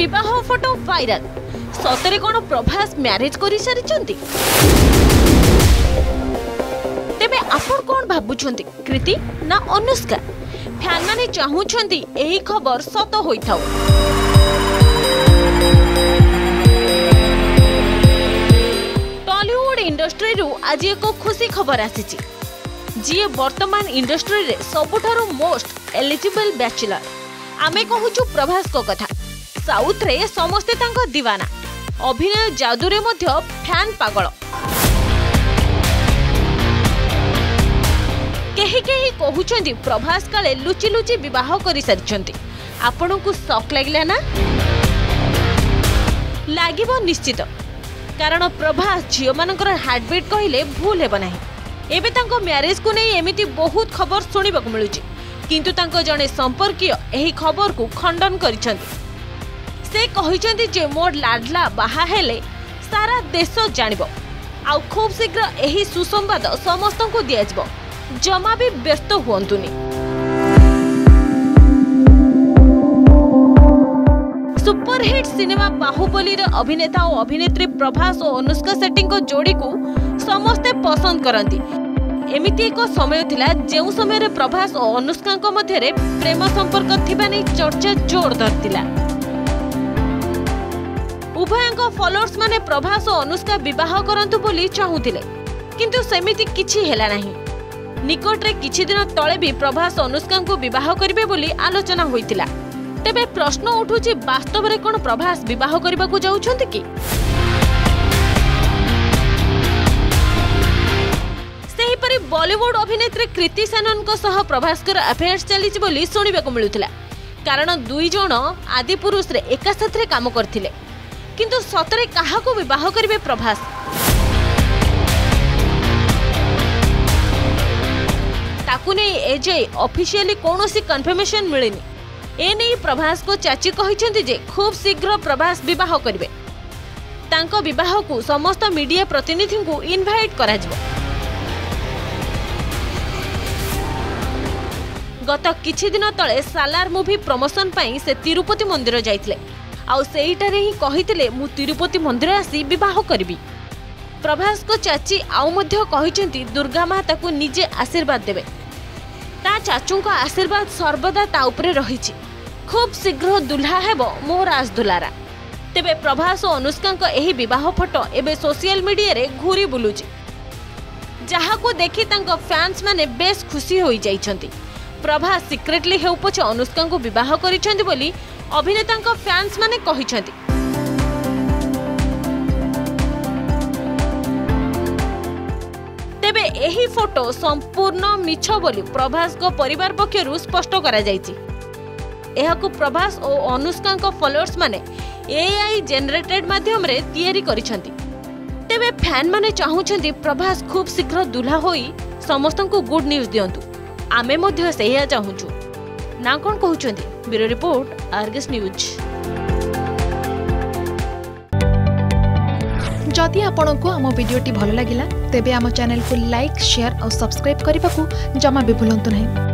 বিবাহ photo viral সতরে কোণ Prabhas marriage করে সারিছন্তি তেবে আপন কোণ ভাবুছন্তি কৃতি না অনুষ্কা ফ্যান মানে চাহুছন্তি এই খবর সত হইথাও টলিউড ইন্ডস্ট্রিরু আজি এক খুশি খবর আসিছি যিয়ে বর্তমান ইন্ডস্ট্রিরে সবুঠারু মোস্ট এলিজিবল ব্যাচেলর আমি কহুছু প্রভাসক কথা ସାଉଥରେ ସମସ୍ତେ ତାଙ୍କ ଦିୱାନା। ଅଭିନୟ ଯାଦୁରେ ମଧ୍ୟ ଫ୍ୟାନ୍ ପାଗଳ। କେହି କେହି କହୁଛନ୍ତି ପ୍ରଭାସ କାଳେ ଲୁଚି ଲୁଚି ବିବାହ କରିସାରିଛନ୍ତି। ଆପଣଙ୍କୁ ସକ୍ ଲାଗିଲା ନା? ଲାଗିବ ନିଶ୍ଚିତ। କାରଣ ପ୍ରଭାସ ଝିଅମାନଙ୍କର ହାର୍ଟବିଟ୍ କହିଲେ ଭୁଲ ହେବ ନାହିଁ। ଏବେ ତାଙ୍କ ମ୍ୟାରେଜକୁ ନେଇ ଏମିତି ବହୁତ ଖବର ଶୁଣିବାକୁ ମିଳୁଛି। କିନ୍ତୁ ତାଙ୍କ ଜଣେ ସମ୍ପର୍କୀୟ ଏହି ଖବରକୁ ଖଣ୍ଡନ କରିଛନ୍ତି। ସେ କହିଛନ୍ତି ଯେ ମୋ ଲାଡଲା ବାହା ହେଲେ ସାରା ଦେଶ ଜାଣିବ। ଆଉ ଖୁବ୍ ଶୀଘ୍ର ଏହି ସୁସମ୍ବାଦ ସମସ୍ତଙ୍କୁ ଦିଆଯିବ। ଜମା ବି ବ୍ୟସ୍ତ ହୁଅନ୍ତୁନି। ସୁପରହିଟ୍ ସିନେମା ବାହୁବଲୀର ଅଭିନେତା ଓ ଅଭିନେତ୍ରୀ ପ୍ରଭାସ ଓ ଅନୁଷ୍କା ସେଟ୍ଟୀଙ୍କ ଯୋଡ଼ିକୁ ସମସ୍ତେ ପସନ୍ଦ କରନ୍ତି। ଏମିତି ଏକ ସମୟ ଥିଲା ଯେଉଁ ସମୟରେ ପ୍ରଭାସ ଓ ଅନୁଷ୍କାଙ୍କ ମଧ୍ୟରେ ପ୍ରେମ ସମ୍ପର୍କ ଥିବା ନେଇ ଚର୍ଚ୍ଚା ଜୋର ଧରିଥିଲା ଉଭୟଙ୍କ ଫଲୋଅର୍ସ ମାନେ ପ୍ରଭାସ ଓ ଅନୁଷ୍କା ବିବାହ କରନ୍ତୁ ବୋଲି ଚାହୁଁଥିଲେ। କିନ୍ତୁ ସେମିତି କିଛି ହେଲା ନାହିଁ। ନିକଟରେ କିଛି ଦିନ ତଳେ ବି ପ୍ରଭାସ ଅନୁଷ୍କାଙ୍କୁ ବିବାହ କରିବେ ବୋଲି ଆଲୋଚନା ହୋଇଥିଲା। ତେବେ ପ୍ରଶ୍ନ ଉଠୁଛି ବାସ୍ତବରେ କ'ଣ ପ୍ରଭାସ ବିବାହ କରିବାକୁ ଯାଉଛନ୍ତି କି? ସେହିପରି ବଲିଉଡ୍ ଅଭିନେତ୍ରୀ କୃତି ସେନନଙ୍କ ସହ ପ୍ରଭାସଙ୍କର ଆଫେୟାର୍ସ ଚାଲିଛି ବୋଲି ଶୁଣିବାକୁ ମିଳୁଥିଲା। କାରଣ ଦୁଇ ଜଣ ଆଦି ପୁରୁଷରେ ଏକା ସାଥିରେ କାମ କରିଥିଲେ। କିନ୍ତୁ ସତରେ କାହାକୁ ବିବାହ କରିବେ ପ୍ରଭାସ ତାକୁ ନେଇ ଏଯାଏ ଅଫିସିଆଲି କୌଣସି କନଫର୍ମେସନ ମିଳିନି ଏନେଇ ପ୍ରଭାସଙ୍କ ଚାଚୀ କହିଛନ୍ତି ଯେ ଖୁବ୍ ଶୀଘ୍ର ପ୍ରଭାସ ବିବାହ କରିବେ ତାଙ୍କ ବିବାହକୁ ସମସ୍ତ ମିଡିଆ ପ୍ରତିନିଧିଙ୍କୁ ଇନଭାଇଟ୍ କରାଯିବ ଗତ କିଛି ଦିନ ତଳେ ସାଲାର ମୁଭି ପ୍ରମୋସନ ପାଇଁ ସେ ତିରୁପତି ମନ୍ଦିର ଯାଇଥିଲେ ଆଉ ସେଇଟାରେ ହିଁ କହିଥିଲେ ମୁଁ ତିରୁପତି ମନ୍ଦିର ଆସି ବିବାହ କରିବି। ପ୍ରଭାସଙ୍କ ଚାଚୀ ଆଉ ମଧ୍ୟ କହିଛନ୍ତି ଦୁର୍ଗା ମା ତାକୁ ନିଜେ ଆଶୀର୍ବାଦ ଦେବେ। ତା ଚାଚୁଙ୍କ ଆଶୀର୍ବାଦ ସର୍ବଦା ତା ଉପରେ ରହିଛି। ଖୁବ୍ ଶୀଘ୍ର ଦୁଲ୍ହା ହେବ ମୋ ରାଜଦୁଲାରା। ତେବେ ପ୍ରଭାସ ଓ ଅନୁଷ୍କାଙ୍କ ଏହି ବିବାହ ଫଟୋ ଏବେ ସୋସିଆଲ ମିଡିଆରେ ଘୁରି ବୁଲୁଛି। ଯାହାକୁ ଦେଖି ତାଙ୍କ ଫ୍ୟାନ୍ସ ମାନେ ବେଶ୍ ଖୁସି ହୋଇଯାଇଛନ୍ତି। ପ୍ରଭାସ ସିକ୍ରେଟଲି ହେଉ ପଛେ ଅନୁଷ୍କାଙ୍କୁ ବିବାହ କରିଛନ୍ତି ବୋଲି ଅଭିନେତାଙ୍କ ଫ୍ୟାନ୍ସ ମାନେ କହିଛନ୍ତି। ତେବେ ଏହି ଫଟୋ ସମ୍ପୂର୍ଣ୍ଣ ମିଛ ବୋଲି ପ୍ରଭାସଙ୍କ ପରିବାର ପକ୍ଷରୁ ସ୍ପଷ୍ଟ କରାଯାଇଛି। ଏହାକୁ ପ୍ରଭାସ ଓ ଅନୁଷ୍କାଙ୍କ ଫଲୋଅର୍ସ ମାନେ ଏଆଇ ଜେନେରେଟେଡ୍ ମାଧ୍ୟମରେ ତିଆରି କରିଛନ୍ତି। ତେବେ ଫ୍ୟାନ୍ ମାନେ ଚାହୁଁଛନ୍ତି ପ୍ରଭାସ ଖୁବ୍ ଶୀଘ୍ର ଦୁଲ୍ହା ହୋଇ ସମସ୍ତଙ୍କୁ ଗୁଡ୍ ନ୍ୟୁଜ୍ ଦିଅନ୍ତୁ। ଆମେ ମଧ୍ୟ ସେଇଆ ଚାହୁଁଛୁ। ନା କ'ଣ କହୁଛନ୍ତି ବ୍ୟୁରୋ ରିପୋର୍ଟ ଆର୍ଗସ୍ ନ୍ୟୁଜ୍ ଯଦି ଆପଣଙ୍କୁ ଆମ ଭିଡ଼ିଓଟି ଭଲ ଲାଗିଲା ତେବେ ଆମ ଚ୍ୟାନେଲକୁ ଲାଇକ୍ ସେୟାର ଆଉ ସବସ୍କ୍ରାଇବ୍ କରିବାକୁ ଜମା ବି ଭୁଲନ୍ତୁ ନାହିଁ